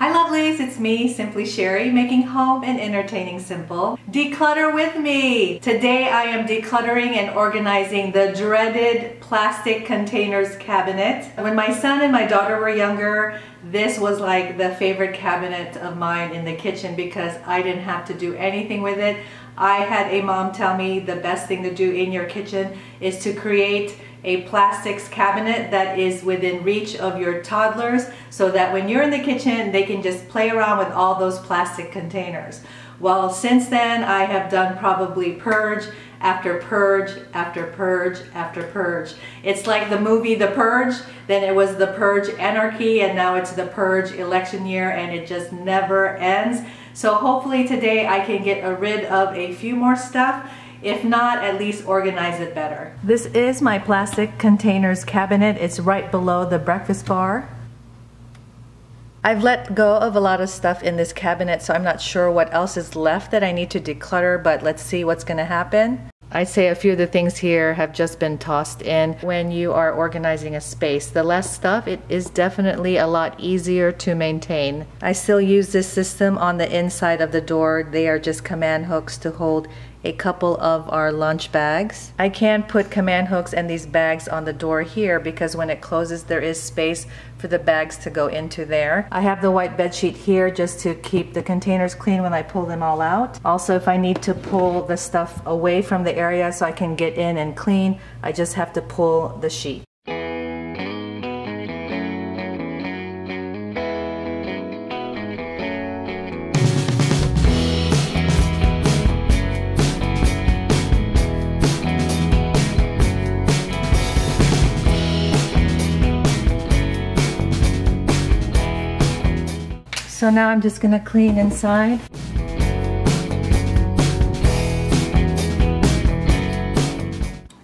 Hi lovelies, it's me, Simply Cherie, making home and entertaining simple. Declutter with me! Today I am decluttering and organizing the dreaded plastic containers cabinet. When my son and my daughter were younger, this was like the favorite cabinet of mine in the kitchen because I didn't have to do anything with it. I had a mom tell me the best thing to do in your kitchen is to create a plastics cabinet that is within reach of your toddlers so that when you're in the kitchen they can just play around with all those plastic containers. Well since then I have done probably purge after purge after purge after purge. It's like the movie The Purge, then it was The Purge Anarchy and now it's The Purge election year and it just never ends. So hopefully today I can get rid of a few more stuff if not, at least organize it better. This is my plastic containers cabinet. It's right below the breakfast bar. I've let go of a lot of stuff in this cabinet, so I'm not sure what else is left that I need to declutter, but let's see what's gonna happen. I'd say a few of the things here have just been tossed in when you are organizing a space. The less stuff, it is definitely a lot easier to maintain. I still use this system on the inside of the door. They are just command hooks to hold a couple of our lunch bags. I can put command hooks and these bags on the door here because when it closes there is space for the bags to go into there. I have the white bed sheet here just to keep the containers clean when I pull them all out. Also if I need to pull the stuff away from the area so I can get in and clean, I just have to pull the sheet. So now I'm just gonna clean inside.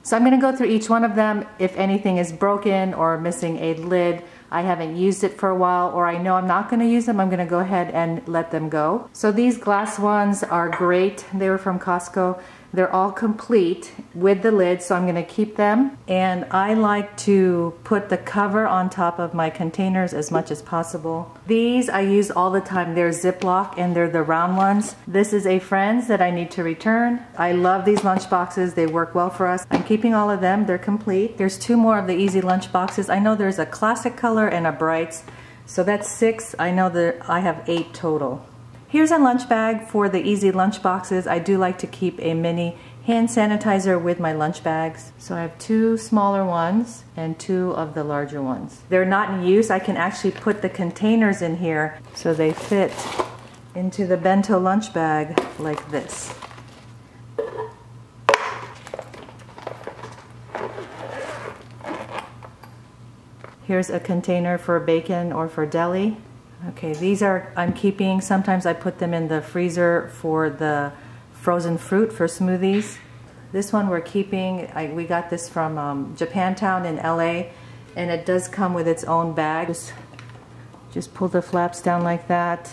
So I'm gonna go through each one of them. If anything is broken or missing a lid, I haven't used it for a while or I know I'm not gonna use them, I'm gonna go ahead and let them go. So these glass ones are great. They were from Costco. They're all complete with the lid, so I'm gonna keep them. And I like to put the cover on top of my containers as much as possible. These I use all the time. They're Ziploc and they're the round ones. This is a Friends that I need to return. I love these lunch boxes. They work well for us. I'm keeping all of them. They're complete. There's two more of the Easy lunch boxes. I know there's a classic color and a brights. So that's six. I know that I have eight total. Here's a lunch bag for the easy lunch boxes. I do like to keep a mini hand sanitizer with my lunch bags. So I have two smaller ones and two of the larger ones. They're not in use. I can actually put the containers in here so they fit into the bento lunch bag like this. Here's a container for bacon or for deli. Okay, these are, I'm keeping, sometimes I put them in the freezer for the frozen fruit for smoothies. This one we're keeping, I, we got this from um, Japantown in LA, and it does come with its own bag. Just, just pull the flaps down like that.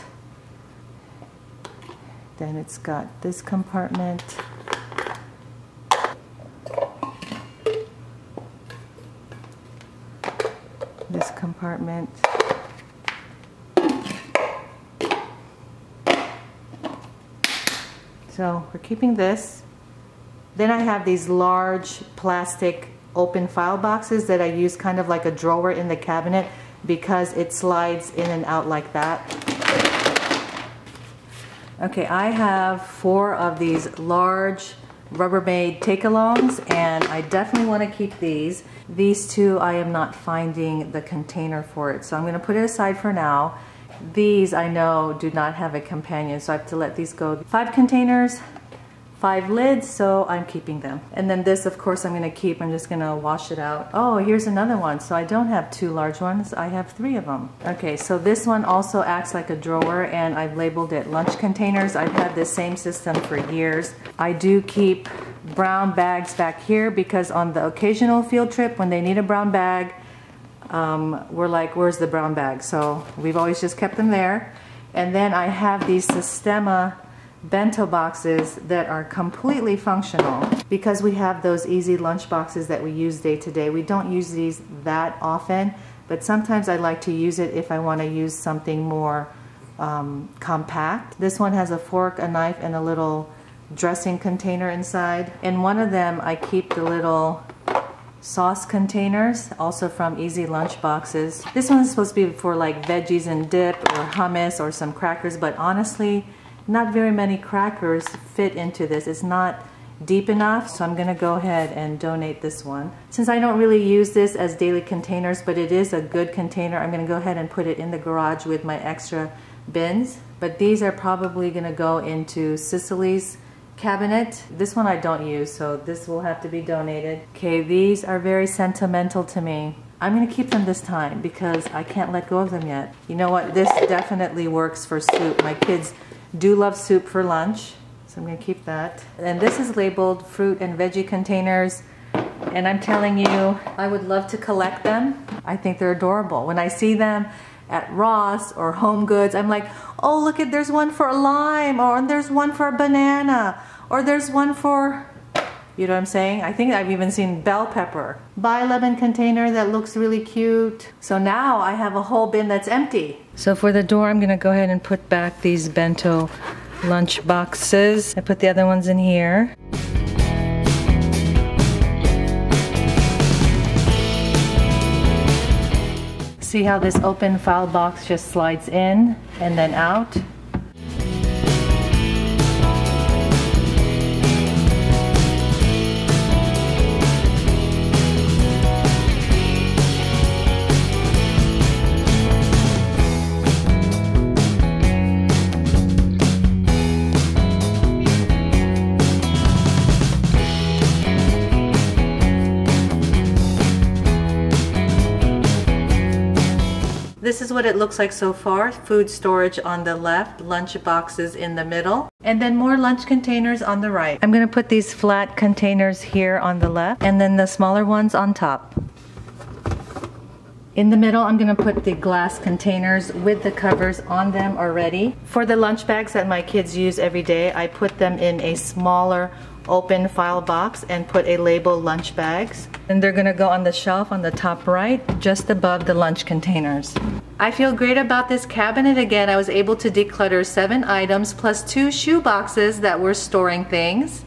Then it's got this compartment. This compartment. So we're keeping this. Then I have these large plastic open file boxes that I use kind of like a drawer in the cabinet because it slides in and out like that. Okay, I have four of these large Rubbermaid take-alongs and I definitely want to keep these. These two I am not finding the container for it so I'm going to put it aside for now these I know do not have a companion, so I have to let these go. Five containers, five lids, so I'm keeping them. And then this, of course, I'm gonna keep. I'm just gonna wash it out. Oh, here's another one. So I don't have two large ones, I have three of them. Okay, so this one also acts like a drawer and I've labeled it lunch containers. I've had this same system for years. I do keep brown bags back here because on the occasional field trip when they need a brown bag, um, we're like, where's the brown bag? So we've always just kept them there. And then I have these Sistema bento boxes that are completely functional because we have those easy lunch boxes that we use day to day. We don't use these that often, but sometimes I like to use it if I want to use something more um, compact. This one has a fork, a knife, and a little dressing container inside. In one of them, I keep the little sauce containers, also from Easy Lunch Boxes. This one is supposed to be for like veggies and dip or hummus or some crackers, but honestly, not very many crackers fit into this. It's not deep enough, so I'm gonna go ahead and donate this one. Since I don't really use this as daily containers, but it is a good container, I'm gonna go ahead and put it in the garage with my extra bins. But these are probably gonna go into Sicily's cabinet. This one I don't use, so this will have to be donated. Okay, these are very sentimental to me. I'm gonna keep them this time because I can't let go of them yet. You know what, this definitely works for soup. My kids do love soup for lunch, so I'm gonna keep that. And this is labeled fruit and veggie containers. And I'm telling you, I would love to collect them. I think they're adorable. When I see them at Ross or Home Goods, I'm like, oh, look at, there's one for a lime, or there's one for a banana, or there's one for, you know what I'm saying? I think I've even seen bell pepper. Buy lemon container that looks really cute. So now I have a whole bin that's empty. So for the door, I'm gonna go ahead and put back these bento lunch boxes. I put the other ones in here. See how this open file box just slides in and then out? This is what it looks like so far. Food storage on the left, lunch boxes in the middle, and then more lunch containers on the right. I'm gonna put these flat containers here on the left, and then the smaller ones on top. In the middle, I'm gonna put the glass containers with the covers on them already. For the lunch bags that my kids use every day, I put them in a smaller open file box and put a label lunch bags. And they're gonna go on the shelf on the top right, just above the lunch containers. I feel great about this cabinet again. I was able to declutter seven items plus two shoe boxes that were storing things.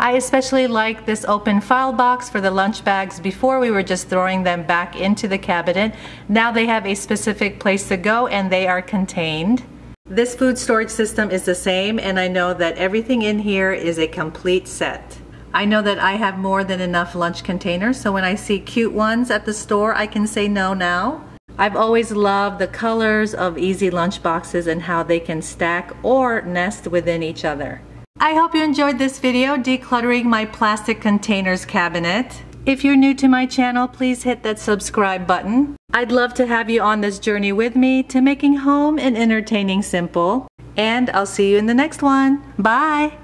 I especially like this open file box for the lunch bags. Before we were just throwing them back into the cabinet. Now they have a specific place to go and they are contained. This food storage system is the same and I know that everything in here is a complete set. I know that I have more than enough lunch containers so when I see cute ones at the store I can say no now. I've always loved the colors of easy lunch boxes and how they can stack or nest within each other. I hope you enjoyed this video decluttering my plastic containers cabinet. If you're new to my channel, please hit that subscribe button. I'd love to have you on this journey with me to making home and entertaining simple. And I'll see you in the next one. Bye!